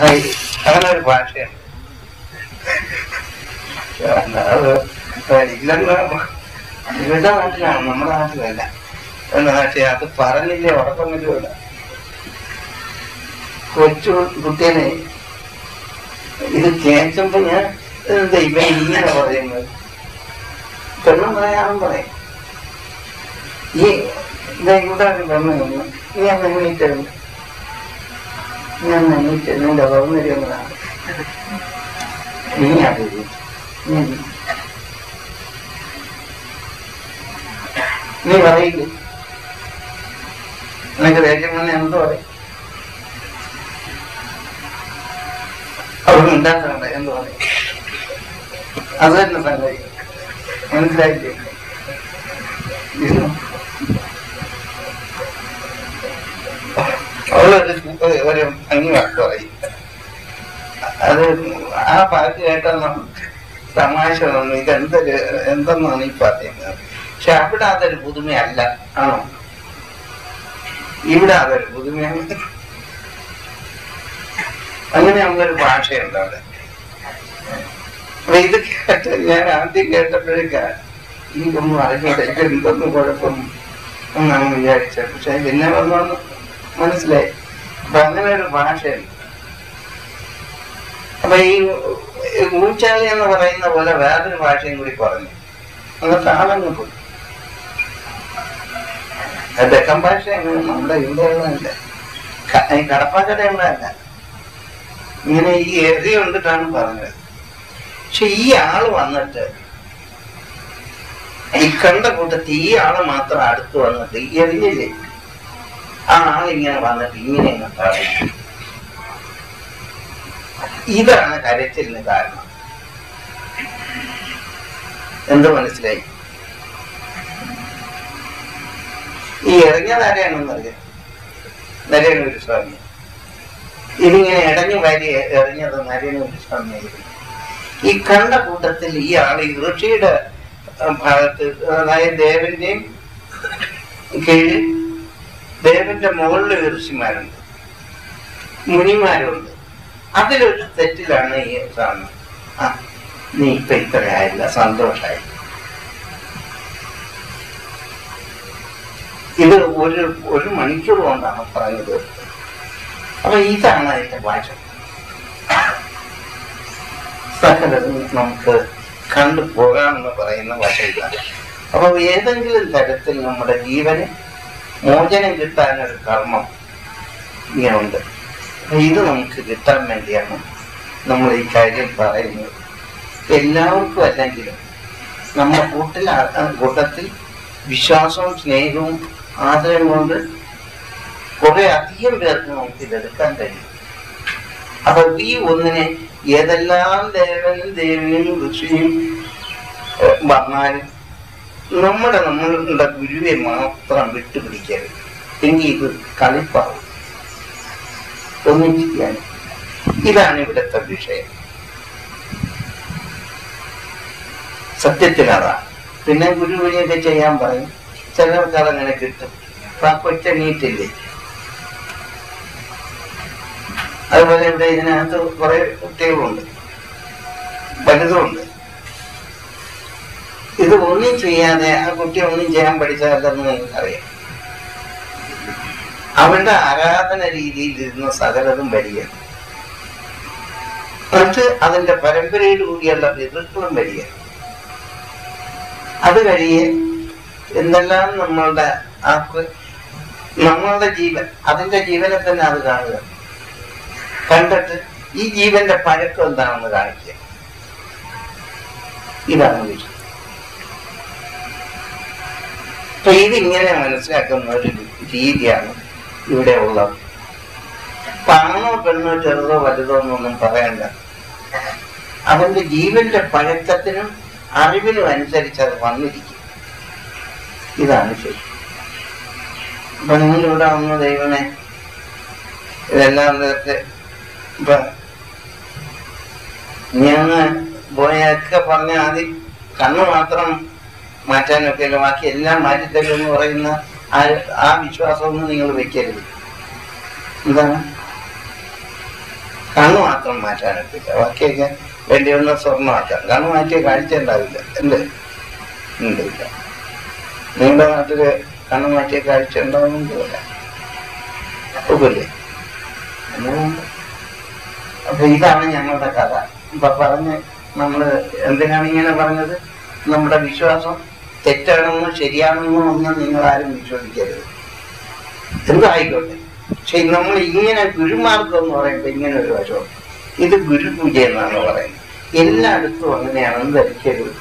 അങ്ങനെ ഒരു ഭാഷയാണ് അത് ഇല്ലെന്ന് നമ്മുടെ നാട്ടിലല്ല. അത് പറഞ്ഞില്ലേ ഉറപ്പൊന്നുമില്ല കൊച്ചു കുട്ടീനെ ഇത് കേൾക്കുമ്പോ ഞാൻ ദൈവം ഇങ്ങനെ പറയുന്നത്? പെണ്ണും പറയാനും പറയും. ഈ ഇവിടെ പെണ്ണ് വന്നു. ഞാൻ എണ്ണീറ്റുണ്ട് ഞാൻ എണ്ണീറ്റ് നിന്റെ ഓർമ്മ നീ പറയില്ല നിനക്ക് ദേഷ്യം വന്ന് പറയും? അവിടെ ഉണ്ടാക്കണ്ട പറയും? അത് തന്നെ സംഗതി. മനസ്സിലായില്ലേ? അവളൊരു ഒരു- ഒരു ഭംഗി വാക്ക് പറയും അത് ആ പാട്ട് കേട്ടെന്ന് തമാശ തോന്നി. ഇതെന്തൊരു എന്തെന്നാണ് ഈ പറയുന്നത് പക്ഷെ അവിടെ അതൊരു പുതുമയല്ല. ആണോ? ഇവിടെ അതൊരു പുതുമയാണ്. അങ്ങനെയുള്ളൊരു ഭാഷയുണ്ട് അവിടെ. അപ്പൊ ഇത് കേട്ട ഞാൻ ആദ്യം കേട്ടപ്പോഴേക്കാ ഒന്നും അറിഞ്ഞൂടെ. എനിക്ക് എന്തൊന്നും കുഴപ്പം എന്നാണ് വിചാരിച്ചത്. പക്ഷെ പിന്നെ വന്നു മനസ്സിലായി. അപ്പൊ അങ്ങനെ ഒരു ഭാഷയുണ്ട് അപ്പൊ ഈ ഊച്ചാലി എന്ന് പറയുന്ന പോലെ വേറൊരു ഭാഷയും കൂടി പറഞ്ഞു. എന്നിട്ട് ആളങ്ങ് പോയി ഡെക്കൻ ഭാഷ എങ്ങനെ നമ്മുടെ ഇവിടെയുള്ളതല്ല കടപ്പാക്കട കടപ്പാക്കടയുള്ളതല്ല ഇങ്ങനെ ഈ എറി കൊണ്ടിട്ടാണ് പറഞ്ഞത്. പക്ഷെ ഈ ആൾ വന്നിട്ട് ഈ കണ്ട കൂട്ടത്തിൽ ഈ ആൾ മാത്രം അടുത്ത് വന്നിട്ട് ഈ എറിയില്ലേ ആ ആളിങ്ങനെ വന്നിട്ട് ഇങ്ങനെ ഇതാണ് കരച്ചിലിന് കാരണം. എന്ത് മനസ്സിലായി? ഈ ഇറങ്ങിയ ഇറങ്ങിയത് നരയാണ് ഒരു സ്വാമി. ഇതിങ്ങനെ ഇടഞ്ഞു വാരി നരയാണ് ഒരു സ്വാമിയായിരുന്നു. ഈ കണ്ട കൂട്ടത്തിൽ ഈ ആൾ ഈ ഋഷിയുടെ ഭാഗത്ത് അതായത് ദേവന്റെയും കീഴിൽ ദേവന്റെ മുകളിൽ ഋഷിമാരുണ്ട്. മുനിമാരുണ്ട്. അതിലൊരു തെറ്റിലാണ് ഈ സാധനം. ആ നീ ഇപ്പൊ ഇത്രയായില്ല സന്തോഷായി. ഇത് ഒരു ഒരു മണിക്കൂർ കൊണ്ടാണ് പറഞ്ഞത്. അപ്പൊ ഇതാണ് അതിന്റെ ഭാഷ. സകലതും നമുക്ക് കണ്ടു പോകാമെന്ന് പറയുന്ന ഭാഷ ഇതാണ് അപ്പൊ ഏതെങ്കിലും തരത്തിൽ നമ്മുടെ ജീവന് മോചനം കിട്ടാനൊരു കർമ്മം ഇങ്ങനുണ്ട്. ഇത് നമുക്ക് കിട്ടാൻ വേണ്ടിയാണ് നമ്മൾ ഈ കാര്യം പറയുന്നത്. എല്ലാവർക്കും അല്ലെങ്കിലും നമ്മുടെ കൂട്ടിൽ കൂട്ടത്തിൽ വിശ്വാസവും സ്നേഹവും ആദരവും കൊണ്ട് കുറെ അധികം പേർക്ക് നമുക്ക് ഇതെടുക്കാൻ കഴിയും. അപ്പൊ ഈ ഒന്നിനെ ഏതെല്ലാം ദേവനും ദേവിയും ഋഷിയും വന്നാലും നമ്മുടെ നമ്മളുടെ ഗുരുവെ മാത്രം വിട്ടുപിടിക്കരുത് എങ്കിൽ ഇത് കളിപ്പാവും. ഒന്നും ചെയ്യാൻ. ഇതാണ് ഇവിടുത്തെ വിഷയം. സത്യത്തിൽ അതാണ് പിന്നെ ഗുരു വഴിയൊക്കെ ചെയ്യാൻ പറയും. ചിലർക്ക് അതങ്ങനെ കിട്ടും. അപ്പൊ ആ കൊച്ച നീറ്റില്ലേ അതുപോലെ ഇവിടെ ഇതിനകത്ത് കുറെ കുട്ടികളുണ്ട്. വലുതുമുണ്ട്. ഇത് ഒന്നും ചെയ്യാതെ ആ കുട്ടി ഒന്നും ചെയ്യാൻ പഠിച്ചതല്ലെന്ന് നിങ്ങൾക്കറിയാം. അവരുടെ ആരാധന രീതിയിൽ ഇരുന്ന സകലതും വലിയ മറ്റ് അതിന്റെ പരമ്പരയിൽ കൂടിയുള്ള പിതൃക്കളും വരിക അത് കഴിയെ എന്തെല്ലാം നമ്മളുടെ ആ നമ്മളുടെ ജീവൻ അതിന്റെ ജീവനെ തന്നെ അത് കാണുക. കണ്ടിട്ട് ഈ ജീവന്റെ പഴക്കം എന്താണെന്ന് കാണിക്കുക. ഇതാണ് വിഷയം. അപ്പൊ ഇതിങ്ങനെ മനസ്സിലാക്കുന്ന ഒരു രീതിയാണ് ഇവിടെ ഉള്ളത്. അപ്പൊ ആണോ പെണ്ണോ ചെറുതോ വലുതോ എന്നൊന്നും പറയണ്ട. അവന്റെ ജീവന്റെ പഴക്കത്തിനും അറിവിനും അനുസരിച്ച് അത് വന്നിരിക്കും. ഇതാണ് ശരി. അപ്പൊ നിങ്ങളിവിടെ വന്ന ദൈവമേ ഇതെല്ലാം നേരത്തെ ഇപ്പൊ ഞാൻ പോയൊക്കെ പറഞ്ഞ ആദ്യം കണ്ണ് മാത്രം മാറ്റാനൊക്കെ അല്ല ബാക്കി എല്ലാം മാറ്റിത്തരും എന്ന് പറയുന്ന ആ ആ വിശ്വാസമൊന്നും നിങ്ങൾ വെക്കരുത് എന്താണ്? കണ്ണു മാത്രം മാറ്റാനൊക്കില്ല. ബാക്കിയൊക്കെ വേണ്ടി വന്ന സ്വർണമാക്കാം കണ്ണു മാറ്റിയ കാഴ്ച ഉണ്ടാവില്ല. ഉണ്ട്. ഇല്ല. നിങ്ങളുടെ നാട്ടിൽ കണ്ണു മാറ്റിയ കാഴ്ച ഒക്കില്ലേ അങ്ങനെയുണ്ട്. അപ്പൊ ഇതാണ് ഞങ്ങളുടെ കഥ. ഇപ്പൊ പറഞ്ഞ് നമ്മൾ എന്തിനാണ് ഇങ്ങനെ പറഞ്ഞത്? നമ്മുടെ വിശ്വാസം തെറ്റാണെന്നോ ശരിയാണെന്നോ ഒന്നും നിങ്ങൾ ആരും വിശ്വസിക്കരുത്. എന്തായിക്കോട്ടെ. പക്ഷെ നമ്മൾ ഇങ്ങനെ ഗുരുമാർഗം എന്ന് പറയുമ്പോൾ ഇങ്ങനെ ഒരു വശം ഇത് ഗുരുപൂജ എന്നാണ് പറയുന്നത്. എല്ലായിടത്തും അങ്ങനെയാണെന്ന് ധരിക്കരുത്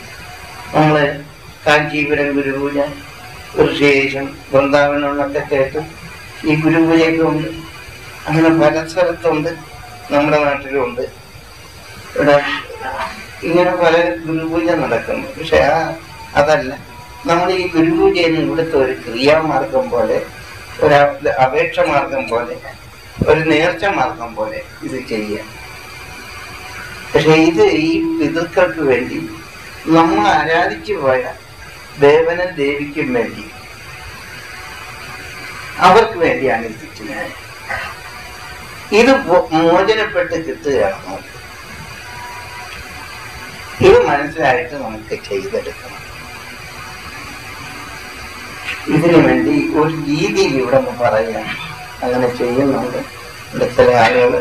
നമ്മൾ കാഞ്ചീപുരം ഗുരുപൂജ ഋഷികേശം വൃന്ദാവനമൊക്കെ കേട്ട് ഈ ഗുരുപൂജയൊക്കെ ഉണ്ട്. അങ്ങനെ പല സ്ഥലത്തുണ്ട്. നമ്മുടെ നാട്ടിലുണ്ട്. ഇവിടെ ഇങ്ങനെ പല ഗുരുപൂജ നടക്കുന്നു. പക്ഷെ ആ അതല്ല. നമ്മൾ ഈ ഗുരുപൂജയെന്ന് ഇവിടുത്തെ ഒരു ക്രിയാമാർഗം പോലെ ഒരു അപേക്ഷ മാർഗം പോലെ ഒരു നേർച്ച മാർഗം പോലെ ഇത് ചെയ്യാം. പക്ഷെ ഇത് ഈ പിതൃക്കൾക്ക് വേണ്ടി നമ്മൾ ആരാധിച്ചു പോയ ദേവനും ദേവിക്കും വേണ്ടി അവർക്ക് വേണ്ടിയാണ് ഇത് ചെയ്യുന്നത് ഇത് മോചനപ്പെട്ട് കിട്ടുകയാണ്. നമുക്ക് ഇത് മനസ്സിലായിട്ട് നമുക്ക് ചെയ്തെടുക്കണം. ഇതിനു വേണ്ടി ഒരു രീതിയിൽ ഇവിടെ ഒന്ന് പറയാം അങ്ങനെ ചെയ്യുന്നുണ്ട്. ഇവിടെ ചില ആളുകൾ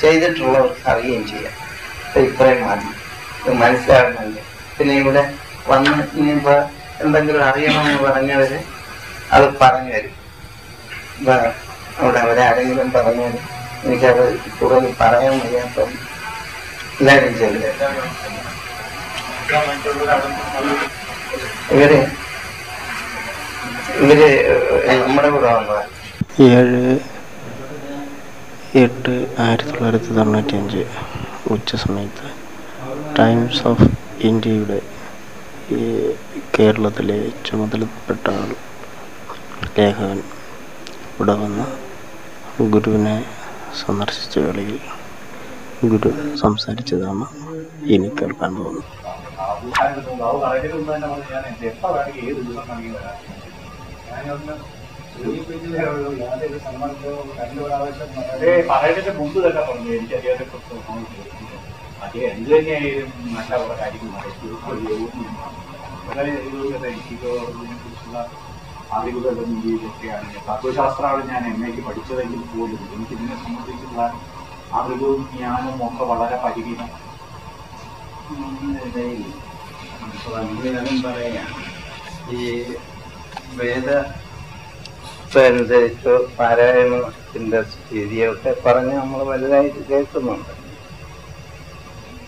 ചെയ്തിട്ടുള്ളവർക്ക് അറിയുകയും ചെയ്യാം. അപ്പൊ ഇത്രയും മതി. ഇത് മനസ്സിലാകുന്നുണ്ട് പിന്നെ ഇവിടെ വന്ന് ഇനിയിപ്പോ എന്തെങ്കിലും അറിയണമെന്ന് പറഞ്ഞവര് അത് പറഞ്ഞു തരും. അവിടെ അവരാരെങ്കിലും പറഞ്ഞാൽ എനിക്കത് കൂടുതൽ പറയാൻ വയ്യാത്ത എല്ലാവരും ചെല്ലുക ഇവർ ഇവർ നമ്മുടെ കൂടെ വന്നത്. ഏഴ് എട്ട് ആയിരത്തി തൊള്ളായിരത്തി തൊണ്ണൂറ്റി അഞ്ച് ഉച്ച സമയത്ത് ടൈംസ് ഓഫ് ഇന്ത്യയുടെ ഈ കേരളത്തിലെ ചുമതലപ്പെട്ട ആൾ ലേഖകൻ ഇവിടെ വന്ന് ഗുരുവിനെ സന്ദർശിച്ച വേളയിൽ ഗുരു സംസാരിച്ചതാണ് ഇനി കേൾക്കാൻ പോകുന്നത്. രീതിയിലൊക്കെയാണ് തത്വശാസ്ത്രമാണ് ഞാൻ എം എക്ക് പഠിച്ചതെങ്കിൽ പോലും എനിക്ക് ഇതിനെ സംബന്ധിച്ചുള്ള അറിവും ജ്ഞാനവും ഒക്കെ വളരെ പരിമിതം. പറയാം. ഈ വേദ അനുസരിച്ച് പാരായണത്തിന്റെ സ്ഥിതിയൊക്കെ പറഞ്ഞ് നമ്മൾ വലുതായിട്ട് കേൾക്കുന്നുണ്ട്.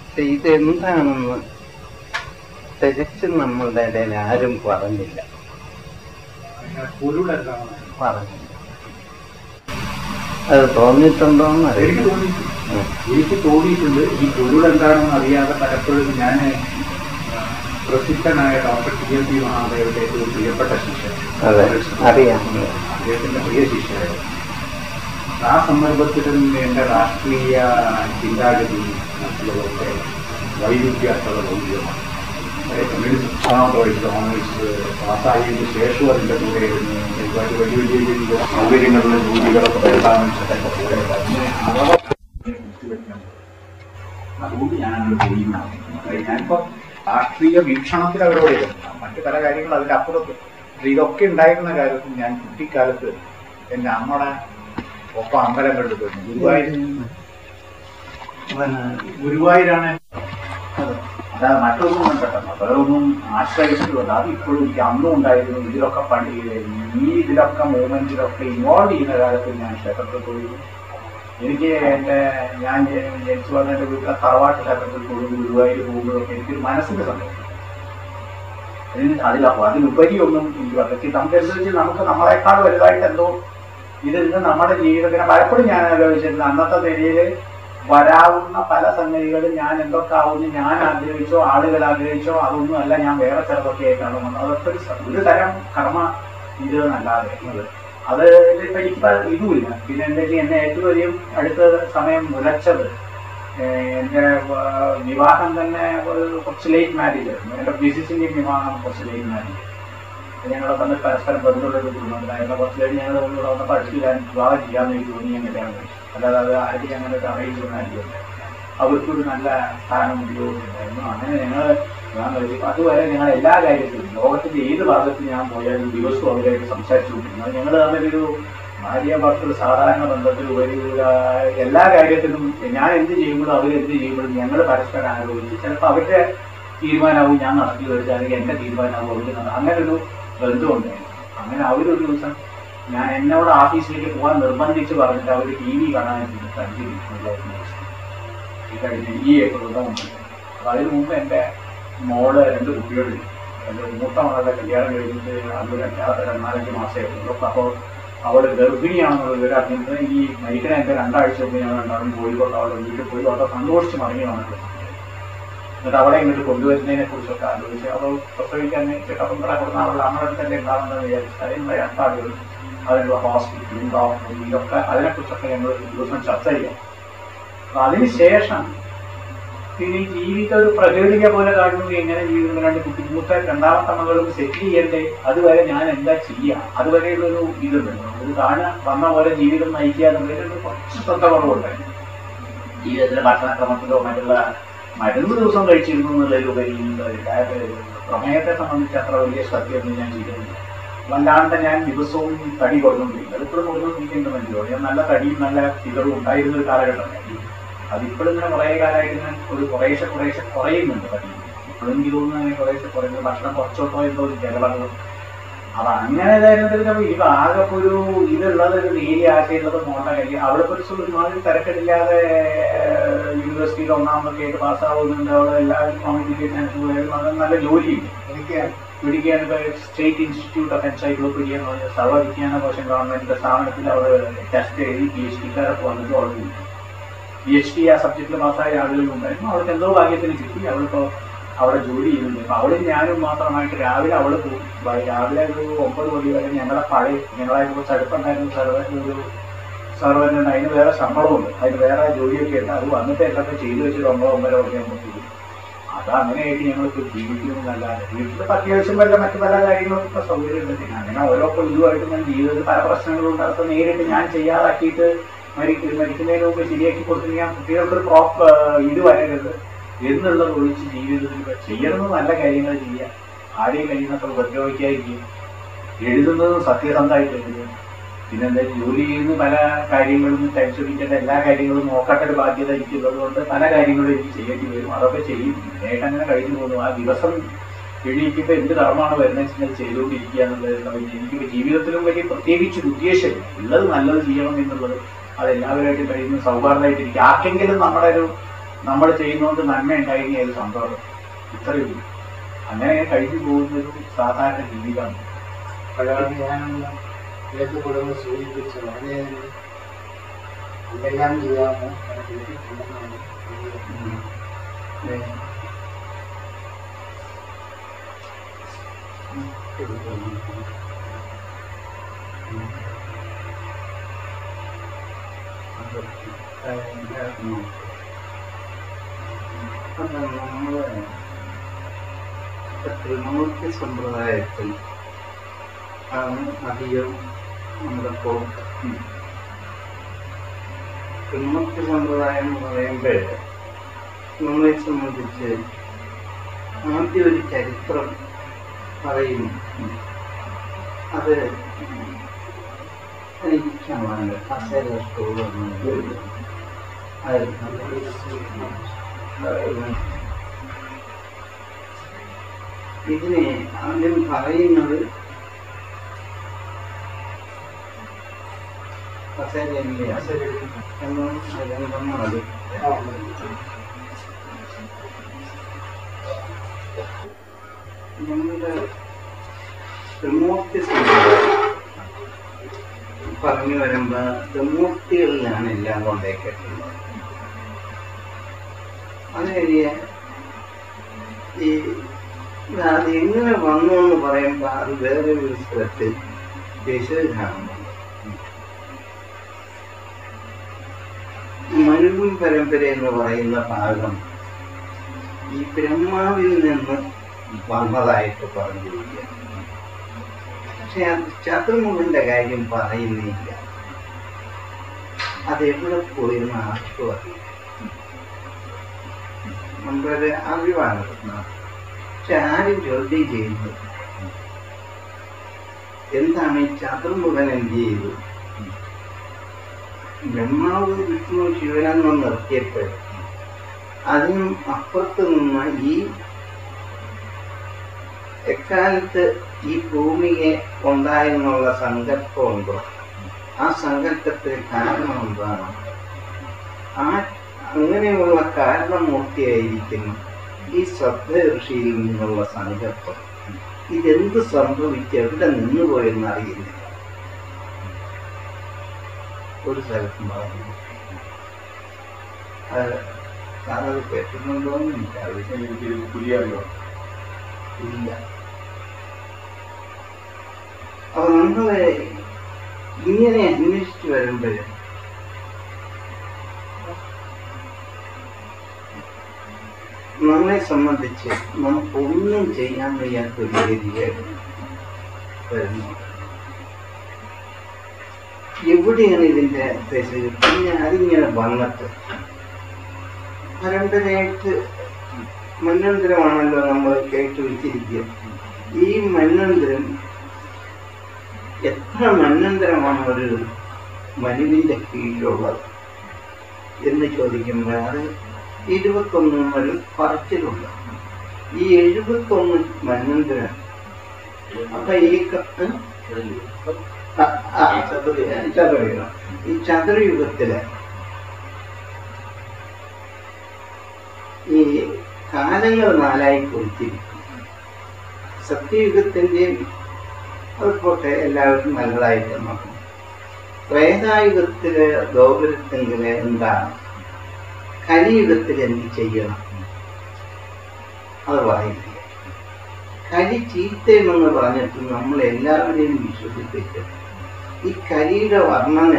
പക്ഷെ ഇത് എന്താണെന്ന് തികച്ചും നമ്മളുടെ ഇടയിൽ ആരും പറഞ്ഞില്ല. പറഞ്ഞില്ല. അത് തോന്നിയിട്ടുണ്ടോ എന്ന് അറിയാം എനിക്ക് തോന്നിയിട്ടുണ്ട് ഈ പൊരുൾ അറിയാതെ പലപ്പോഴും ഞാൻ പ്രസിദ്ധനായ ഡോക്ടർ ടി എം പി മഹാദേവന്റെ ഏറ്റവും പ്രിയപ്പെട്ട ശിഷ്യൻ. അദ്ദേഹത്തിന്റെ പ്രിയ ശിഷ്യരായിരുന്നു ആ സന്ദർഭത്തിലും എന്റെ രാഷ്ട്രീയ ചിന്താഗതി മറ്റുള്ളവരുടെ വൈരുദ്ധ്യാർത്ഥത അതായത് കമ്മ്യൂണിസ്റ്റ് സ്ഥാനത്തോട് കോൺഗ്രസ് പാസ്സായതിനു ശേഷം അതിന്റെ കൂടെ ഒരുപാട് വലിയ വലിയ വലിയ സൗകര്യങ്ങളിലെ ജോലികളൊക്കെ പരിപാലിച്ചിട്ടൊക്കെ കൂടെ അതുകൊണ്ട് ഞാനത് ചെയ്യുന്നു ഞാനിപ്പോ രാഷ്ട്രീയ വീക്ഷണത്തിൽ അവരോട് എതിർക്കാം മറ്റു പല കാര്യങ്ങളും അതിന്റെ അപ്പുറത്ത്. ഇതൊക്കെ ഉണ്ടായിരുന്ന കാര്യത്തിൽ ഞാൻ കുട്ടിക്കാലത്ത് എന്റെ അമ്മയുടെ ഒപ്പം അമ്പലങ്ങളിൽ പോയിരുന്നു ഗുരുവായൂർ. ഗുരുവായൂരാണ്. അതാ മറ്റൊന്നും പെട്ടെന്ന് വേറൊന്നും ആശ്രയിച്ചിട്ടുള്ളത് അത് ഇപ്പോഴും എനിക്ക് അന്നും ഉണ്ടായിരുന്നു. ഇതിലൊക്കെ പണി ഈ ഇതിലൊക്കെ മൂവ്മെന്റിലൊക്കെ ഇൻവോൾവ് ചെയ്യുന്ന കാലത്ത് ഞാൻ ക്ഷേത്രത്തിൽ പോയിരുന്നു. എനിക്ക് എന്റെ ഞാൻ ജനിച്ചു വന്ന എന്റെ വീട്ടിലെ തറവാട്ടിലൊക്കെ ക്ഷേത്രത്തിൽ ഗുരുവായൂർ പോകുമ്പോഴൊക്കെ എനിക്കൊരു മനസ്സിന്റെ സന്തോഷം. അതിലപ്പോ അതിലുപരി ഒന്നും എനിക്ക് നമുക്ക് നമുക്കനുസരിച്ച് നമുക്ക് നമ്മളെക്കാൾ വലുതായിട്ട് എന്തോ ഇതിൽ നിന്ന് നമ്മുടെ ജീവിതത്തിന് പലപ്പോഴും ഞാൻ ആലോചിച്ചിരുന്നു അന്നത്തെ നിലയിൽ വരാവുന്ന പല സംഗതികളും ഞാൻ എന്തൊക്കെ ആവുന്ന ഞാൻ ആഗ്രഹിച്ചോ ആളുകൾ ആഗ്രഹിച്ചോ അതൊന്നും അല്ല ഞാൻ വേറെ ചിലതൊക്കെ ആയിട്ടാണ് വന്നത്. അതൊക്കെ ഒരു തരം കർമ്മ ഇത് എന്നല്ലാതെ. അത് എനിക്ക് ഇതുമില്ല. പിന്നെ എന്താ വെച്ചാൽ എന്നെ ഏറ്റവും അധികം അടുത്ത സമയം മുലച്ചത് എന്റെ വിവാഹം തന്നെ കുറച്ച് ലേറ്റ് മാരേജ് ആയിരുന്നു. എന്റെ മിസിസിന്റെയും വിവാഹം കുറച്ച് ലേറ്റ് മാരേജ് ഞങ്ങളെ തമ്മിൽ പരസ്പരം ബന്ധമുള്ള ഒരു കുടുംബത്തിലായിരുന്നു കുറച്ച് കഴിഞ്ഞ് ഞങ്ങൾ തമ്മിലുള്ള ഒന്ന് പഠിച്ചില്ല വിവാഹം ചെയ്യാമെന്ന് എനിക്ക് തോന്നി ഞാൻ കല്യാണം കഴിച്ചു അല്ലാതെ അത് ആരും ഞങ്ങളൊക്കെ അറിയിച്ചു അറേഞ്ച് അവർക്കൊരു നല്ല സ്ഥാനം ഉപയോഗിച്ചിട്ടുണ്ടായിരുന്നു അങ്ങനെ ഞങ്ങൾ ഞാൻ അതുവരെ ഞങ്ങൾ എല്ലാ കാര്യത്തിലും ലോകത്തിന്റെ ഏത് ഭാഗത്ത് ഞാൻ പോയാലും ദിവസവും അവരായിട്ട് സംസാരിച്ചുകൊണ്ടിരുന്നത് ഞങ്ങൾ തമ്മിലൊരു ഭാര്യ ഭർത്തൃ സാധാരണ ബന്ധത്തിൽ ഒരു എല്ലാ കാര്യത്തിലും ഞാൻ എന്ത് ചെയ്യുമ്പോഴും അവരെന്ത് ചെയ്യുമ്പോഴും ഞങ്ങൾ പരസ്പരം ആലോചിച്ച് ചിലപ്പോൾ അവരുടെ തീരുമാനമാവും ഞാൻ നടത്തി വെച്ചാൽ അല്ലെങ്കിൽ എന്റെ തീരുമാനമാവും അവർ അങ്ങനെ ഒരു ബന്ധമുണ്ടായിരുന്നു അങ്ങനെ അവരൊരു ദിവസം ഞാൻ എന്നോട് ഓഫീസിലേക്ക് പോകാൻ നിർബന്ധിച്ച് പറഞ്ഞിട്ട് അവർ ടി വി കാണാൻ മിനിറ്റ് ഈ കഴിഞ്ഞ ഈ ഏപ്രിൽ അപ്പൊ അതിനു മുമ്പ് എന്റെ മോൾ രണ്ട് കുട്ടികളുണ്ട് എന്റെ മൂത്ത മകളുടെ കല്യാണം കഴിഞ്ഞിട്ട് അത് രണ്ടാ- നാലഞ്ച് മാസമേ ഉള്ളൂ അപ്പോൾ അവൾ ഗർഭിണിയാണെന്നുള്ള വിവരം അറിഞ്ഞിട്ട് ഈ മരിക്കണ എന്റെ രണ്ടാഴ്ച മുമ്പ് ഞാൻ രണ്ടാളും കോഴിക്കോട്ട് അവളുടെ വീട്ടിൽ പോയി അവളെ സന്തോഷിച്ച് മടങ്ങി വന്നിട്ടുണ്ട് എന്നിട്ട് അവളെ ഇങ്ങോട്ട് കൊണ്ടുവരുന്നതിനെ കുറിച്ചൊക്കെ ആലോചിച്ച് അവൾ പ്രസവിക്കാൻ കിടപ്പുറ കൊടുക്കുന്ന അവളുടെ അമ്മയുടെ തന്നെ ഉണ്ടാകുന്നതെന്ന് വിചാരിച്ചു അതിനുള്ള ഏർപ്പാടുകൾ അതിനുള്ള ഹോസ്പിറ്റലും ഡോക്ടറും ഇതൊക്കെ അതിനെക്കുറിച്ചൊക്കെ ഞങ്ങൾ ദിവസം ചർച്ച ചെയ്യാം. അതിനുശേഷം ഈ ജീവിതം ഒരു പ്രകൃതിക പോലെ കാണുന്നത് എങ്ങനെ ജീവിതം രണ്ട് കുട്ടി മൂത്ത രണ്ടാമത്തെ മകളും സെറ്റിൽ ചെയ്യണ്ടേ? അതുവരെ ഞാൻ എന്താ ചെയ്യാം? അതുവരെയുള്ളൊരു ഇതുണ്ട്. ഒരു കാണുക വന്ന പോലെ ജീവിതം നയിക്കുക എന്നുള്ളതിൽ ഒരു കുറച്ച് ശ്രദ്ധ കുറവുണ്ടായിരുന്നു ജീവിതത്തിലെ ഭക്ഷണക്രമത്തിലോ മറ്റുള്ള മരുന്ന് ദിവസം കഴിച്ചിരുന്നു എന്നുള്ളതിലുപരി പ്രമേയത്തെ സംബന്ധിച്ച് അത്ര വലിയ ശ്രദ്ധയൊന്നും ഞാൻ ചെയ്തിരുന്നില്ല വല്ലാണ്ട് ഞാൻ ദിവസവും തടി കൊടുക്കുന്നില്ല അതിപ്പോഴും കൊടുക്കുന്നു ഞാൻ നല്ല തടിയും നല്ല ഫിഗറും ഉണ്ടായിരുന്ന ഒരു കാലഘട്ടം. അതിപ്പോഴും ഇങ്ങനെ കുറേ കാലമായിട്ട് ഇങ്ങനെ ഒരു കുറേശ്ശെ കുറേശ്ശെ കുറയുന്നുണ്ട് തടി ഇപ്പോഴും എനിക്ക് തോന്നുന്നു അങ്ങനെ കുറേശ്ശെ കുറയുന്നത് ഭക്ഷണം കുറച്ചോട്ടോ എന്തോ ഒരു ജലവങ്ങളും അപ്പൊ അങ്ങനെ ഇതായിരുന്നു ഇപ്പൊ ആകെ ഇപ്പൊ ഒരു ഇതുള്ളത് ഒരു നേരി ആശയുള്ളത് മോട്ട കഴിയും അവിടെ കുറിച്ച് ഒരുമാതിരി തിരക്കിടില്ലാതെ യൂണിവേഴ്സിറ്റിയിൽ ഒന്നാമതൊക്കെ ആയിട്ട് പാസ്സാവുന്നുണ്ട് അവിടെ എല്ലാവരും കോമ്പിറ്റേഷൻ നല്ല ജോലിയുണ്ട്. എനിക്ക് പിടിക്കാൻ സ്റ്റേറ്റ് ഇൻസ്റ്റിറ്റ്യൂട്ട് ഓഫ് എൻസൈക്ലോപീഡിയ എന്ന് പറഞ്ഞ സർവവിജ്ഞാന കോശം ഗവൺമെന്റിന്റെ സ്ഥാപനത്തിൽ അവിടെ ടെസ്റ്റ് എഴുതി പി എച്ച് ഡിക്കാരൊക്കെ വന്നിട്ട് അവിടെ പി എച്ച് ഡി ആ സബ്ജക്റ്റിൽ പാസ്സായ ആളുകളുണ്ടായിരുന്നു അവൾക്ക് എന്തോ ഭാഗ്യത്തിന് കിട്ടി. അവളിപ്പോൾ അവിടെ ജോലി ചെയ്യുന്നുണ്ട്. അപ്പൊ അവളും ഞാനും മാത്രമായിട്ട് രാവിലെ അവൾ പോകും രാവിലെ ഒരു ഒമ്പത് മണി വരെ ഞങ്ങളെ പഴയ ഞങ്ങളായിട്ട് കുറച്ച് അടുപ്പുണ്ടായിരുന്ന സർവന്റ് ഒരു സർവന്റുണ്ട് അതിന് വേറെ ശമ്പളമുണ്ട്. അതിന് വേറെ ജോലിയൊക്കെ ഉണ്ട്. അത് വന്നിട്ട് എല്ലാം ചെയ്തു വെച്ചിട്ട് ഒമ്പത് ഒമ്പര ആകുമ്പോൾ പോകും അത് അങ്ങനെയായിട്ട് ഞങ്ങൾക്ക് ജീവിക്കുന്നതല്ലാതെ വീട്ടിൽ അത്യാവശ്യം വല്ല മറ്റു പല കാര്യങ്ങളൊക്കെ സൗകര്യമുണ്ട്. ഉണ്ട് അങ്ങനെ ഓരോ ഇതുമായിട്ട് ഞാൻ ജീവിതത്തിൽ പല പ്രശ്നങ്ങളും ഉണ്ടാകുമ്പോൾ നേരിട്ട് ഞാൻ ചെയ്യാതാക്കിയിട്ട് മരിക്കും മരിക്കുന്നതിന് മുമ്പ് ശരിയാക്കി കൊടുത്തിട്ട് കുട്ടികൾക്കൊരു കുട്ടികൾക്ക് പ്രോപ്പർ ഇത് വരരുത് എന്നുള്ളത് ഒഴിച്ച് ജീവിതത്തിൽ ചെയ്യണമെന്ന് നല്ല കാര്യങ്ങൾ ചെയ്യുക. ആരെയും കഴിയുന്നത്ര ഉപദ്രവിക്കാതിരിക്കും എഴുതുന്നതും സത്യസന്ധമായിട്ട് എഴുതുക. പിന്നെന്താ ജോലി ചെയ്യുന്ന പല കാര്യങ്ങളും ടെൻഷനിക്കേണ്ട എല്ലാ കാര്യങ്ങളും നോക്കേണ്ട ഒരു ബാധ്യത എനിക്കുള്ളത് കൊണ്ട് പല കാര്യങ്ങളും എനിക്ക് ചെയ്യേണ്ടി വരും. അതൊക്കെ ചെയ്യും. നേരിട്ട് അങ്ങനെ കഴിഞ്ഞു പോകുന്നു. ആ ദിവസം എഴുതിക്കുമ്പോൾ എന്ത് കർമ്മമാണ് വരുന്നത് ചെയ്തുകൊണ്ടിരിക്കുക എന്നുള്ളത് എനിക്ക് ജീവിതത്തിലും വലിയ പ്രത്യേകിച്ച് ഉദ്ദേശം ഉള്ളത് നല്ലത് ചെയ്യണം എന്നുള്ളത് അത് എല്ലാവരുമായിട്ടും കഴിയുന്ന സൗഹാർദ്ദമായിട്ടിരിക്കും ആർക്കെങ്കിലും നമ്മുടെ ഒരു നമ്മൾ ചെയ്യുന്നതുകൊണ്ട് നന്മ ഉണ്ടായിരുന്നു അത് സന്തോഷം ഇത്രയേ ഉള്ളൂ. അങ്ങനെ കഴിഞ്ഞു പോകുന്ന ഒരു സാധാരണ ജീവിതമാണ് അപ്പോഴാണ് ഞാനുള്ള ഏത് കുടുംബം സൂചിപ്പിച്ചത് വളരെ എന്തെല്ലാം ചെയ്യാമോ അത് ചെയ്തിട്ടുണ്ടെന്നാണ് എനിക്ക് നമ്മൾ ത്രിമൂർത്തി സമ്പ്രദായത്തിൽ ആണ് അധികം നമ്മുടെ ത്രിമൂർത്തി സമ്പ്രദായം എന്ന് പറയുമ്പോൾ നമ്മളെ സംബന്ധിച്ച് ആദ്യം ഒരു ചരിത്രം പറയുന്നു. അത് എനിക്ക് ഇഷ്ടമാണ് കസേര സ്കൂളൊന്നും ഇതിനെ ആദ്യം പറയുന്നത് കസേരയിലെ എന്നും രംഗമാണ് നമ്മുടെ ത്രിമൂർത്തി സമ്പ്രദായം പറഞ്ഞു വരുമ്പോ മൂർത്തികളിലാണ് എല്ലാം കൊണ്ടേക്കിട്ടുള്ളത് അത് കഴിഞ്ഞ് ഈ അത് എങ്ങനെ വന്നു എന്ന് പറയുമ്പോൾ അത് വേറെ ഒരു സ്ഥലത്തിൽ വിശദാണ് മനുവും പരമ്പര എന്ന് പറയുന്ന ഭാഗം ഈ ബ്രഹ്മാവിൽ നിന്ന് വന്നതായിട്ട് പറഞ്ഞിരിക്കുക പക്ഷെ അത് ചതുർമുഖന്റെ കാര്യം പറയുന്നില്ല. അതെവിടെ പോയിരുന്ന ആർക്കും അറിയില്ല. നമ്മളൊരു അറിവാണ് പക്ഷെ ആരും ചോദ്യം ചെയ്യുന്നത് എന്താണ് ഈ ചതുർമുഖൻ എന്ത് ചെയ്തു? ബ്രഹ്മാവ് വിഷ്ണു ശിവനെന്ന് നിർത്തിയപ്പോൾ അതിനും അപ്പുറത്ത് നിന്ന് ഈ എക്കാലത്ത് ഈ ഭൂമിയെ ഉണ്ടായെന്നുള്ള സങ്കല്പമുണ്ടോ? ആ സങ്കല്പത്തിന് കാരണം എന്താണ്? ആ അങ്ങനെയുള്ള കാരണമൂർത്തിയായിരിക്കുന്നു ഈ ശ്രദ്ധ ഋഷിയിൽ നിന്നുള്ള സങ്കല്പം ഇതെന്ത് സംഭവിച്ച് എവിടെ നിന്നുപോയെന്ന് അറിയില്ല. ഒരു സ്ഥലത്തും പറഞ്ഞു അത് സാറത് എനിക്ക് പുതിയ ഇല്ല. അപ്പൊ ഒന്നുവരെ ഇങ്ങനെ അന്വേഷിച്ചു വരുമ്പോഴേ നമ്മെ സംബന്ധിച്ച് നമുക്ക് ഒന്നും ചെയ്യാൻ വയ്യാത്ത ഒരു രീതിയായിട്ട് വരുന്നു. എവിടെയാണ് ഇതിന്റെ തെറ്റ് പിന്നെ അതിങ്ങനെ വന്നിട്ട് പരമ്പരയായിട്ട് മന്നന്തരമാണല്ലോ നമ്മൾ കേട്ടു വെച്ചിരിക്കുക ഈ മന്വന്തരം എത്ര മന്നന്തരമാണ് ഒരു മനുവിന്റെ കീഴിലുള്ളത് എന്ന് ചോദിക്കുമ്പോൾ അത് ഇരുപത്തൊന്ന് ഒരു പറച്ചിലുണ്ട്. ഈ എഴുപത്തൊന്ന് മന്നന്തരം അപ്പൊ ഈ ചതുരയുഗം ഈ ചതുരയുഗത്തിൽ ഈ കാലങ്ങൾ നാലായി കൊടുത്തിരിക്കും സത്യയുഗത്തിന്റെയും അത് പോട്ടെ എല്ലാവർക്കും നല്ലതായിട്ട് നോക്കും ത്രേതായുഗത്തിലെ ഗോപുരത്തെങ്കിൽ എന്താണ്? കലിയുഗത്തിൽ എന്ത് ചെയ്യണം? അത് പറയുന്നില്ല കലി ചീത്തയെന്ന് പറഞ്ഞിട്ട് നമ്മൾ എല്ലാവരെയും വിശ്വസിപ്പിച്ച് ഈ കലിയുടെ വർണന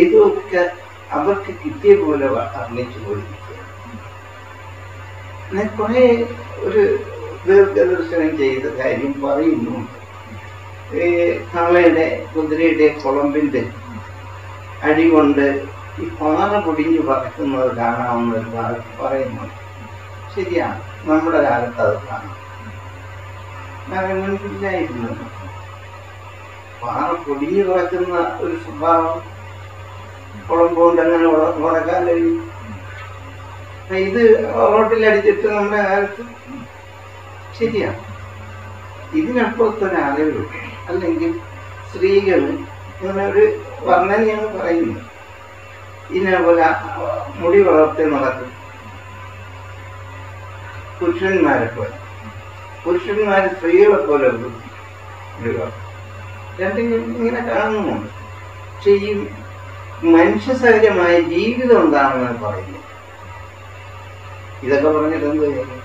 ഏതൊക്കെ അവർക്ക് കിട്ടിയ പോലെ വർണിച്ചു പോയിരിക്കുക കുറെ ഒരു ദീർഘദർശനം ചെയ്ത കാര്യം പറയുന്നുണ്ട്. ഈ കാളയുടെ കുതിരയുടെ കുളമ്പിന്റെ അടി കൊണ്ട് ഈ പാറ പൊടിഞ്ഞു പറക്കുന്നത് കാണാമെന്ന് ഒരു ഭാഗത്ത് പറയുന്നുണ്ട് ശരിയാണ് നമ്മുടെ കാലത്ത് അത് കാണാം. കാരണം മുൻപില്ലായിരുന്നു പാറ പൊടിഞ്ഞു പറക്കുന്ന ഒരു സ്വഭാവം കുളമ്പുകൊണ്ട് അങ്ങനെ ഉറ- ഉറക്കാൻ കഴിയും. ഇത് റോട്ടിലടിച്ചിട്ട് നമ്മുടെ കാലത്ത് ശരിയാണ് ഇതിനപ്പുറത്തൊരാളുകൾ അല്ലെങ്കിൽ സ്ത്രീകൾ ഇങ്ങനെ ഒരു വർണനയാണ് പറയുന്നത്. ഇതിനെപോലെ മുടി വളർത്തി നടക്കും. പുരുഷന്മാരെ പോലെ. പുരുഷന്മാർ സ്ത്രീകളെ പോലെ. രണ്ടും ഇങ്ങനെ കാണുന്നുണ്ട് പക്ഷെ ഈ മനുഷ്യ സഹജമായ ജീവിതം എന്താണെന്ന് പറയുന്നു ഇതൊക്കെ പറഞ്ഞിട്ട് എന്ത് കാര്യം?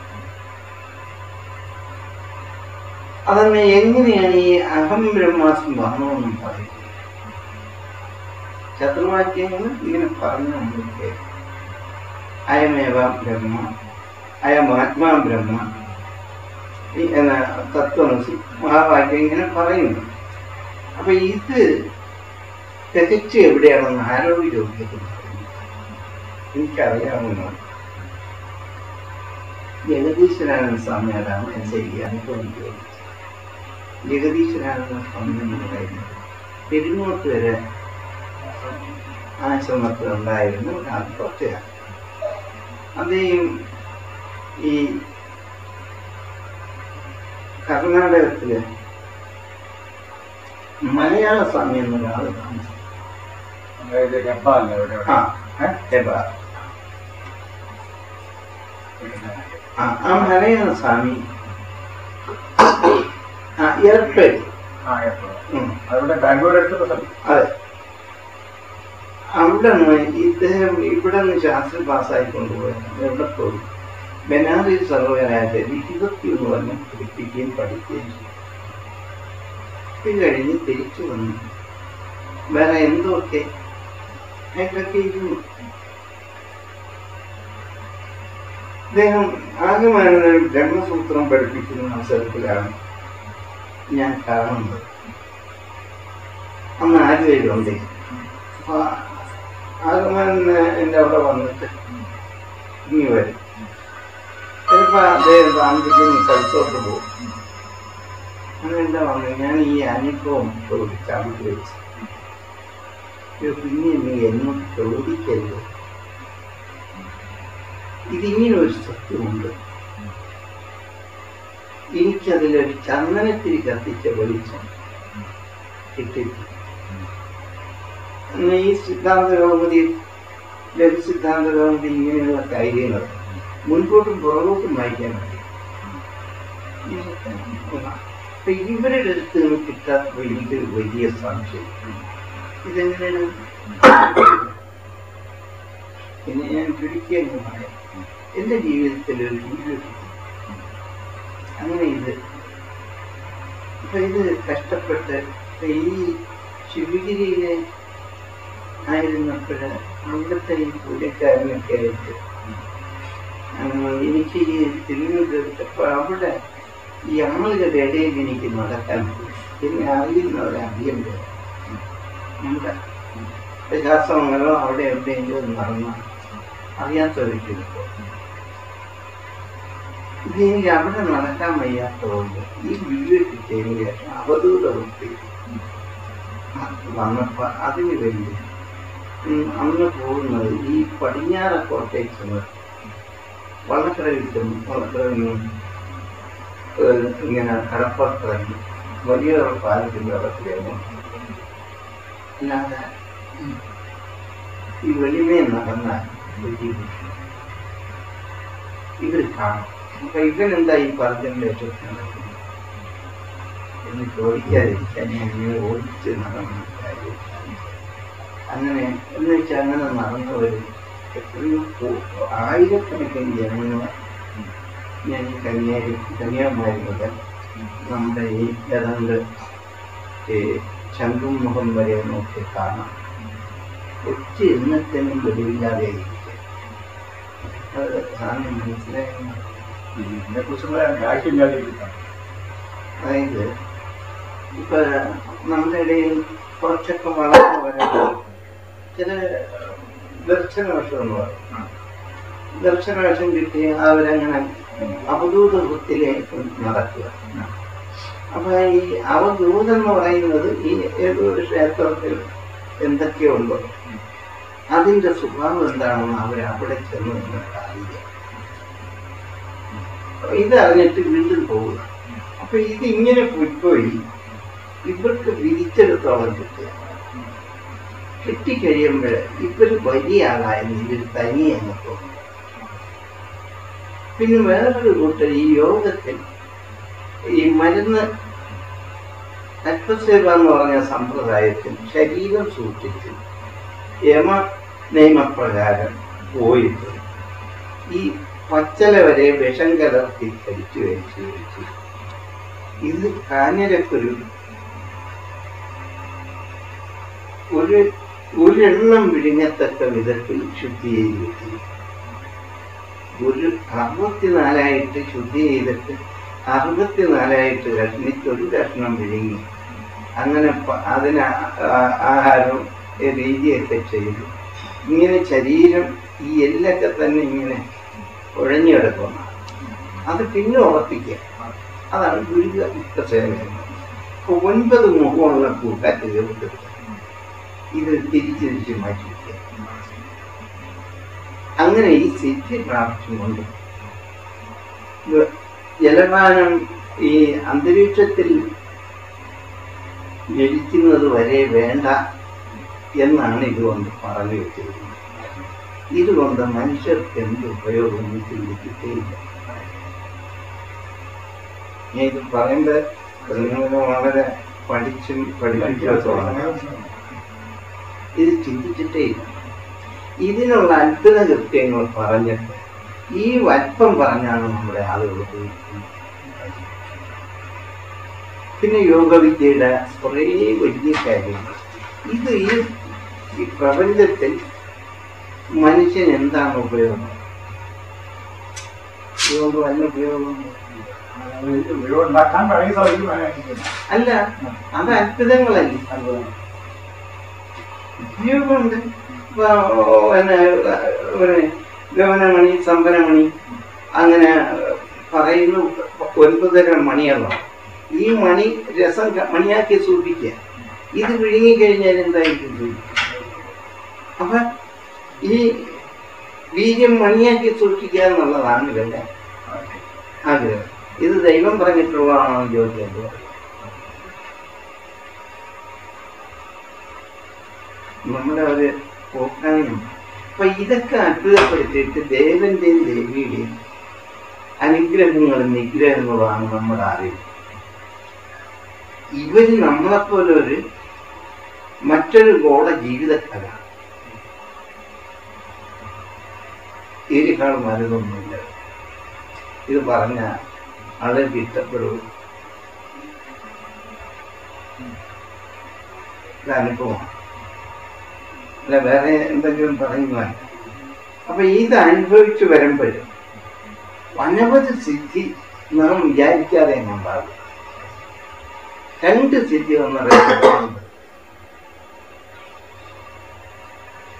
അതന്നെ എങ്ങനെയാണ് ഈ അഹം ബ്രഹ്മാസ്മി വന്നതെന്നും പറയുന്നത്? ശത്രുവാക്യങ്ങൾ ഇങ്ങനെ പറഞ്ഞു. അയമേവ ബ്രഹ്മ അയമാത്മാ ബ്രഹ്മ എന്ന തത്വമസി മഹാവാക്യം ഇങ്ങനെ പറയുന്നു. അപ്പൊ ഇത് തികച്ച് എവിടെയാണെന്ന് ആരോഗ്യ ചോദ്യത്തിൽ എനിക്കറിയാവുന്ന ജഗദീശ്വരാനന്ദ സ്വാമിയാരാണ് എൻ ശരിയാണ് ചോദിച്ചത് ജഗദീശ്വരാനന്ദ സ്വാമി ഉണ്ടായിരുന്നു പെരുങ്ങോട്ട് വരെ കുറച്ച് കാലം. അദ്ദേഹം ഈ കർണാടകത്തിൽ മലയാള സ്വാമി എന്നൊരാൾ താമസിച്ചു അതായത് ജപ്പാനിലെ എവിടെ ആ ഏ? എബാ. ആ ആ മലയാള സ്വാമി അവിടെ ബാംഗ്ലൂർ അടുത്തുള്ള അതെ. അവിടെ നിന്ന് ഇദ്ദേഹം ഇവിടെ നിന്ന് ശാസ്ത്രം പാസ്സായി കൊണ്ടുപോയത് എവിടെ പോയി? ബനാറസ് സർവകലാശാല ഇരുപത്തിയൊന്ന് കൊല്ലം പഠിപ്പിക്കുകയും പഠിക്കുകയും ചെയ്തു. ഇത് കഴിഞ്ഞ് തിരിച്ചു വന്നു. വേറെ എന്തൊക്കെ? ആയിട്ടൊക്കെ ഇരുന്നു. അദ്ദേഹം ആദ്യമായിട്ട് ഒരു ബ്രഹ്മസൂത്രം പഠിപ്പിക്കുന്ന അവസരത്തിലാണ് ഞാൻ കാണുന്നത് അന്ന് ആരുവയിലുണ്ട് അപ്പൊ ആഗമൻ എന്റെ അവിടെ വന്നിട്ട് ഇനി വരും. ചിലപ്പോൾ അദ്ദേഹം താമസിക്കുന്ന സ്ഥലത്തോട്ട് പോകും. അങ്ങനെ എന്താ വന്നു? ഞാൻ ഈ അനുഭവം വെച്ച് ഇത് പിന്നെ നീ എന്നോട് ചോദിക്കരുത്. ഇതിങ്ങനെ ഒരു സത്യമുണ്ട് എനിക്കതിലൊരു ചന്ദനത്തിരി കത്തിച്ച വെളിച്ചം കിട്ടി ഈ സിദ്ധാന്ത കൗമുദി ലഘു സിദ്ധാന്ത കൗമുദി ഇങ്ങനെയുള്ള കാര്യങ്ങൾ മുൻപോട്ടും പുറകോട്ടും വായിക്കാൻ അപ്പൊ ഇവരുടെ അടുത്ത് നിന്ന് കിട്ടാത്ത എനിക്ക് വലിയ സംശയം. ഇതെങ്ങനെയാണ്? പിന്നെ ഞാൻ ചുരുക്കിയെന്ന് എന്റെ ജീവിതത്തിൽ ഒരു. അങ്ങനെ ഇത്. അപ്പൊ ഇത് കഷ്ടപ്പെട്ട് ഈ ശിവഗിരിയിലെ ആയിരുന്നപ്പോഴ് അവിടുത്തെ ഈ പുള്ളിക്കാരനൊക്കെ ആയിട്ട് എനിക്ക് ഈ തിരുവനന്തപുരത്ത് അപ്പൊ അവിടെ ഈ ആളുകളുടെ ഇടയിൽ എനിക്ക് നടക്കാൻ പിന്നെ എന്നെ അറിയുന്നവരധികം പേര് നമ്മുടെ വികാസമംഗലോ അവിടെ എവിടെയെങ്കിലും നടന്ന അറിയാത്തവരിക്കും ഇത് അവിടെ നടക്കാൻ വയ്യാത്തതുകൊണ്ട് ഈ വീഡിയോ കിട്ടിയതിന് ശേഷം വന്നപ്പോ അതിന് വേണ്ടി അന്ന് പോകുന്നത് ഈ പടിഞ്ഞാറ് കോട്ടേക്ക് ചെന്ന് വള്ളക്കര കിട്ടും വള്ളക്കര ഇങ്ങനെ കടപ്പുറത്തിറങ്ങി വലിയ പാലത്തിന്റെ വെള്ളത്തിലായിരുന്നു. അല്ലാതെ ഈ വെളിമേ നടന്ന ഇത് കാണും. അപ്പൊ ഇവനെന്താ ഈ പറഞ്ഞതിന്റെ എന്ന് ചോദിക്കാതിരിക്കാൻ ഓടിച്ച്. അങ്ങനെ എന്ന് വെച്ചാൽ അങ്ങനെ നടന്നവര് എത്രയോ ആയിരക്കണക്കിന് ജനങ്ങളെ ഞാൻ ഈ കന്യാകി കന്യാകുമാരി മുതൽ നമ്മുടെ ഈ ജനങ്ങൾ ശംഖും മുഖം വരെ നോക്കി കാണാം ഒറ്റ എണ്ണത്തിനും വെളിവില്ലാതെ ഇരിക്കുക. അത് സാധനം മനസ്സിലായി ഇതിനെ കുറിച്ചുള്ള ആവശ്യമില്ലാതെ അതായത് ഇപ്പൊ നമ്മുടെ ഇടയിൽ കുറച്ചൊക്കെ വളർന്നു വരാൻ ചില ദർശനവശം ദർശനവശം കിട്ടി അവരങ്ങനെ അവധൂത വൃത്തിയിലേക്ക് നടക്കുക. അപ്പൊ ഈ അവധൂതം എന്ന് പറയുന്നത് ഈ ഏതോ ക്ഷേത്രത്തിൽ എന്തൊക്കെയുണ്ടോ അതിന്റെ സ്വഭാവം എന്താണെന്ന് അവർ അവിടെ ചെന്ന് നിങ്ങൾക്ക് അറിയാം ഇത് അറിഞ്ഞിട്ട് വീണ്ടും പോവുക അപ്പൊ ഇത് ഇങ്ങനെ പോയിപ്പോയി ഇവർക്ക് വിരിച്ചെടുത്തോളം കിട്ടുക കിട്ടിക്കഴിയുമ്പോൾ ഇവർ വലിയ ആളായിരുന്നു ഇവർ തനിയെന്ന് തോന്നും. പിന്നെ വേറൊരു കൂട്ടർ ഈ യോഗത്തിൽ ഈ മരുന്ന് രക്തസേവ എന്ന് പറഞ്ഞ സമ്പ്രദായത്തിൽ ശരീരം സൂക്ഷിച്ച് യമ നിയമപ്രകാരം പോയിട്ട് ഈ പച്ചല വരെ വിഷം കലർത്തി കഴിച്ചു കഴിച്ചു കഴിച്ചു ഇത് കാഞ്ഞിരക്കൊരു ഒരു ഒരെണ്ണം വിഴിഞ്ഞത്തക്ക വിധത്തിൽ ശുദ്ധി ചെയ്ത് വെച്ചു ഒരു അറുപത്തിനാലായിട്ട് ശുദ്ധി ചെയ്തിട്ട് അറുപത്തിനാലായിട്ട് കഷ്ണിച്ച് ഒരു കഷ്ണം വിഴുങ്ങി. അങ്ങനെ അതിന് ആഹാരവും രീതിയൊക്കെ ചെയ്തു. ഇങ്ങനെ ശരീരം ഈ എല്ലൊക്കെ തന്നെ ഇങ്ങനെ ഉഴഞ്ഞു കിടക്കുന്ന അത് പിന്നെ ഉറപ്പിക്കുക. അതാണ് ഗുരുക സേവനം അപ്പൊ ഒൻപത് മുഖമുള്ള കൂട്ടാറ്റ് ചേർത്ത് ഇത് തിരിച്ചു തിരിച്ച് മാറ്റി അങ്ങനെ ഈ സിദ്ധി പ്രാപിച്ചുകൊണ്ട് ജലപാനം ഈ അന്തരീക്ഷത്തിൽ ജലിക്കുന്നത് വരെ വേണ്ട എന്നാണ് ഇതുകൊണ്ട് പറഞ്ഞു വെച്ചിരിക്കുന്നത് ഇതുകൊണ്ട് മനുഷ്യർക്ക് എന്ത് ഉപയോഗം ചിന്തിച്ചിട്ടേയില്ല ഞാൻ ഇത് പറയുമ്പോൾ നിങ്ങൾ വളരെ പഠിച്ചും പഠിപ്പിച്ചോളാം ഇത് ചിന്തിച്ചിട്ടേ ഇല്ല. ഇതിനുള്ള അത്ഭുത കൃത്യങ്ങൾ പറഞ്ഞിട്ട് ഈ വൽപ്പം പറഞ്ഞാണ് നമ്മുടെ ആളുകൾ ഉപയോഗിക്കുന്നത്. പിന്നെ യോഗവിദ്യയുടെ കുറേ വലിയ കാര്യങ്ങൾ. ഇത് ഈ പ്രപഞ്ചത്തിൽ മനുഷ്യൻ എന്താണ് ഉപയോഗം? ഇതുകൊണ്ട് വല്ല ഉപയോഗം അല്ല അത് അത്ഭുതങ്ങളല്ലേ? ഉപയോഗമുണ്ട് ഗവനമണി സമ്പനമണി അങ്ങനെ പറയുന്ന ഒൻപതരം തരം മണികളാണ് ഈ മണി രസം മണിയാക്കി സൂക്ഷിക്കുക. ഇത് വിഴുങ്ങി കഴിഞ്ഞാൽ എന്തായിരിക്കും? അപ്പൊ ഈ ബീജം മണിയാക്കി സൂക്ഷിക്കുക എന്നുള്ളതാണ് ഇവന്റെ ആഗ്രഹം. ഇത് ദൈവം പറഞ്ഞിട്ടുള്ളതാണോ ചോദിച്ചത് നമ്മുടെ ഒരു പോക്കാനും അപ്പൊ ഇതൊക്കെ അത്ഭുതപ്പെടുത്തിയിട്ട് ദേവന്റെയും ദേവിയുടെയും അനുഗ്രഹങ്ങളും നിഗ്രഹങ്ങളുമാണ് നമ്മുടെ അറിവ്. ഇവർ നമ്മളെപ്പോലെ ഒരു മറ്റൊരു ഗോള ജീവിതക്കഥ. ഇതിനേക്കാൾ വലുതൊന്നുമില്ല ഇത് പറഞ്ഞ ആളെ ഇഷ്ടപ്പെടും. അനുഭവമാണ് അല്ല വേറെ എന്തെങ്കിലും പറയുവാൻ. അപ്പൊ ഇത് അനുഭവിച്ചു വരുമ്പോഴും അനവധി സിദ്ധി നാം വിചാരിക്കാതെ ഉണ്ടാകും രണ്ട് സിദ്ധി ഒന്നറിയുന്നത്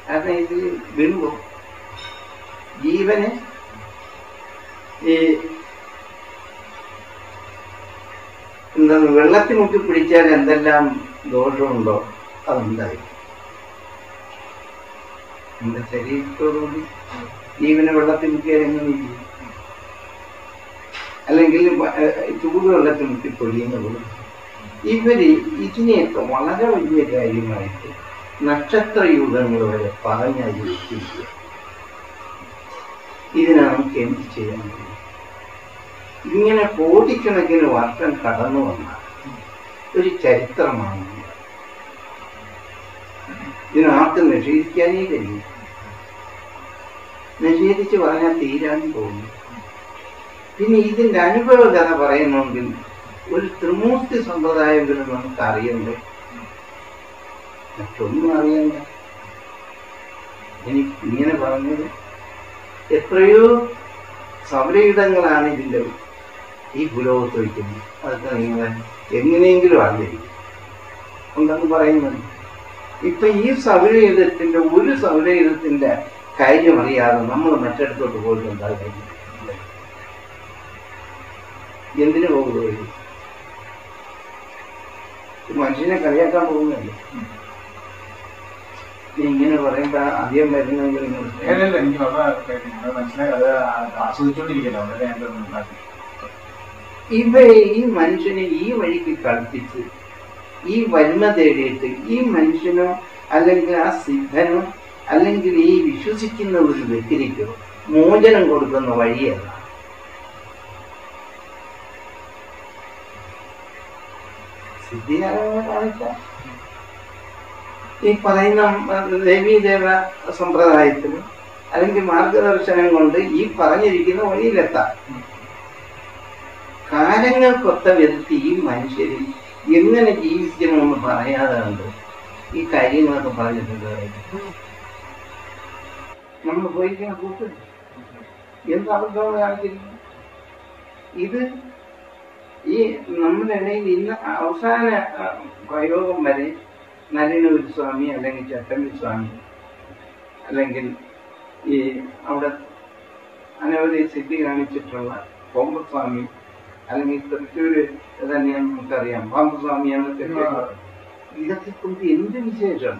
കാരണം ഇത് ബിംബം ജീവന് ഈ എന്താണ് വെള്ളത്തിൽ മുക്കി പിടിച്ചാൽ എന്തെല്ലാം ദോഷമുണ്ടോ അതുണ്ടായി എന്റെ ശരീരത്തോടുകൂടി ജീവനെ വെള്ളത്തിൽ മുക്കിയാൽ എങ്ങനെ? അല്ലെങ്കിൽ ചൂട് വെള്ളത്തിൽ മുക്കി പൊഴിയുന്ന പോലെ ഇവർ ഇതിനെയൊക്കെ വളരെ വലിയ കാര്യമായിട്ട് നക്ഷത്ര യുഗങ്ങൾ വരെ പറഞ്ഞാൽ വെച്ചിരിക്കുക ഇതിനെ എന്ത് ചെയ്യാൻ കഴിയും ഇങ്ങനെ കോടിക്കണക്കിന് വർഷം കടന്നു വന്ന ഒരു ചരിത്രമാണ് ഇത്. ഇതിനാർക്കും നിഷേധിക്കാനേ കഴിയും നിഷേധിച്ച് പറഞ്ഞാൽ തീരാൻ പോകുന്നു പിന്നെ ഇതിന്റെ അനുഭവ കഥ പറയുന്നുണ്ടെങ്കിൽ ഒരു ത്രിമൂർത്തി സമ്പ്രദായമെങ്കിലും നമുക്ക് അറിയണ്ടേ മറ്റൊന്നും അറിയണ്ട. എനിക്ക് ഇങ്ങനെ പറഞ്ഞത് എത്രയോ സൗരയുധങ്ങളാണ് ഇതിന്റെ ഈ ഭൂലോകത്ത് വയ്ക്കുന്നത് അതൊക്കെ നിങ്ങൾ എങ്ങനെയെങ്കിലും അറിഞ്ഞിരിക്കും ഉണ്ടെന്ന് പറയുന്നുണ്ട് ഇപ്പൊ ഈ സൗരയുധത്തിന്റെ ഒരു സൗരയുധത്തിന്റെ കാര്യം അറിയാതെ നമ്മൾ മറ്റിടത്തോട്ട് പോയിട്ട് എന്താ കാര്യം എന്തിനു പോകുന്നു മനുഷ്യനെ കളിയാക്കാൻ പോകുന്നല്ലേ? ഇങ്ങനെ പറയുമ്പോ അധികം വരുന്നെങ്കിൽ എനിക്ക് വളരെ മനസ്സിലായി അത് ഉണ്ടാക്കി. ഇവ ഈ മനുഷ്യനെ ഈ വഴിക്ക് കളിപ്പിച്ച് ഈ വന്മ തേടിയിട്ട് ഈ മനുഷ്യനോ അല്ലെങ്കിൽ ആ സിദ്ധനോ അല്ലെങ്കിൽ ഈ വിശ്വസിക്കുന്ന ഒരു വ്യക്തിക്ക് മോചനം കൊടുക്കുന്ന വഴിയല്ല. സിദ്ധിയാണ് കാണിച്ച? ഈ പറയുന്ന ദേവീദേവ സമ്പ്രദായത്തിന് അല്ലെങ്കിൽ മാർഗദർശനം കൊണ്ട് ഈ പറഞ്ഞിരിക്കുന്ന വഴിയിലെത്താം കാലങ്ങൾക്കൊത്ത വ്യക്തി ഈ മനുഷ്യരിൽ എങ്ങനെ ജീവിക്കണമെന്ന് പറയാതെ കണ്ട് ഈ കാര്യങ്ങളൊക്കെ പറഞ്ഞിട്ടുണ്ട് നമ്മൾ പോയിരിക്കുന്ന കൂട്ടില്ല എന്ത് അബദ്ധമാണ് കാണിച്ചിരിക്കുന്നത്? ഇത് ഈ നമ്മുടെ ഇടയിൽ ഇന്ന് അവസാന പ്രയോഗം വരെ നരനൂർ സ്വാമി അല്ലെങ്കിൽ ചട്ടമ്പി സ്വാമി അല്ലെങ്കിൽ ഈ അവിടെ അനവധി സിദ്ധി കാണിച്ചിട്ടുള്ള കോമ്പസ്വാമി അല്ലെങ്കിൽ തൃശ്ശൂര് തന്നെയാണ് നമുക്കറിയാം. പാമ്പസ്വാമിയാണ് തെക്കേ ഇതൊക്കെ കൊണ്ട് എന്ത് വിശേഷം?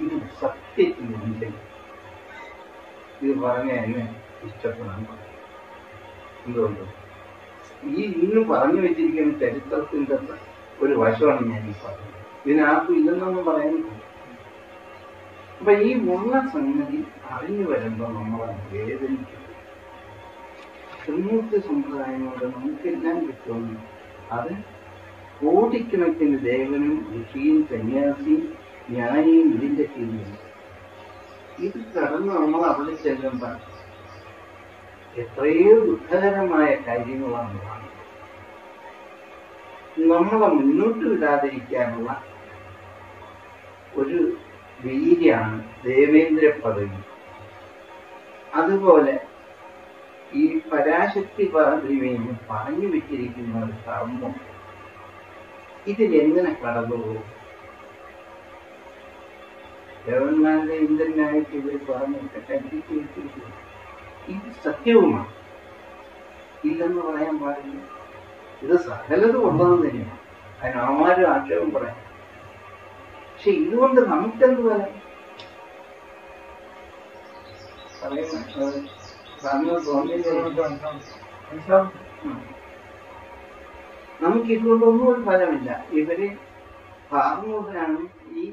ഇത് സത്യത്തിനുണ്ട് ഇത് പറഞ്ഞ എന്നെ ഇഷ്ടപ്പെടാൻ. എന്തുകൊണ്ട്? ഈ ഇന്ന് പറഞ്ഞു വെച്ചിരിക്കുന്ന ചരിത്രത്തിന്റെ ഒരു വശമാണ് ഞാൻ ഈ പറഞ്ഞത്. ഇതിനാർക്കും ഇല്ലെന്നൊന്നും പറയാൻ അപ്പൊ ഈ ഉള്ള സംഗതി അറിഞ്ഞു വരുമ്പോ നമ്മളെ വേദനിക്കും. ത്രിമൂർത്തി സമ്പ്രദായങ്ങളോട് നമുക്കെല്ലാം കിട്ടുമെന്ന് അത് കോടിക്കണക്കിന് ദേവനും ഋഷിയും സന്യാസിയും ജ്ഞാനിയും ഇതിന്റെ കീഴിലും ഇത് കടന്ന് നമ്മൾ അവിടെ ചെല്ലുമ്പോൾ എത്രയോ ദുഃഖകരമായ കാര്യങ്ങളാണ്. നമ്മളെ മുന്നോട്ട് വിടാതിരിക്കാനുള്ള ഒരു വീര്യാണ് ദേവേന്ദ്ര പദവി. അതുപോലെ ഈ പരാശക്തി പദവിയും പറഞ്ഞു വെച്ചിരിക്കുന്ന ഒരു കർമ്മം ഇതിലെങ്ങനെ കടന്നു പോകും ഗവൺമെന്റ് ഇന്ദ്രനായിട്ട് ഇവർ പറഞ്ഞിട്ട് ഇത് സത്യവുമാണ്. ഇല്ലെന്ന് പറയാൻ പാടില്ല. ഇത് സകലതും ഉള്ളത് തന്നെയാണ് അതിന് ആരും ആക്ഷേപം പറയാം. പക്ഷെ ഇതുകൊണ്ട് നമുക്കെന്ത് വരാം നമുക്ക് ഇതുകൊണ്ടൊന്നും ഒരു ഫലമില്ല. ഇവർ ഫാർമേഴ്സിനാണ് ഈ